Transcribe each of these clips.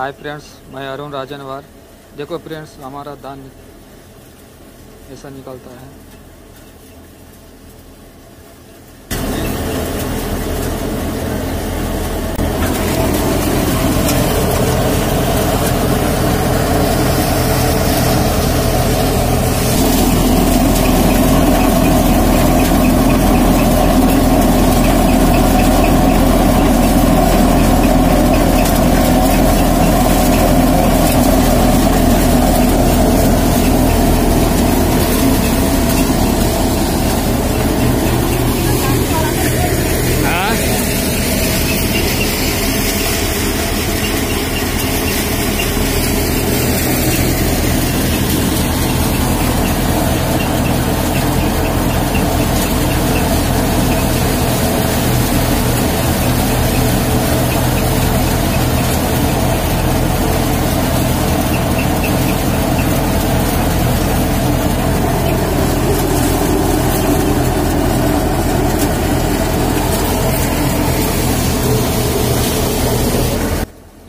Hi friends मैं अरुण राजनवार। देखो friends हमारा दान ऐसा निकलता है।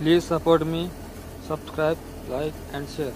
Please support me, subscribe, like and share.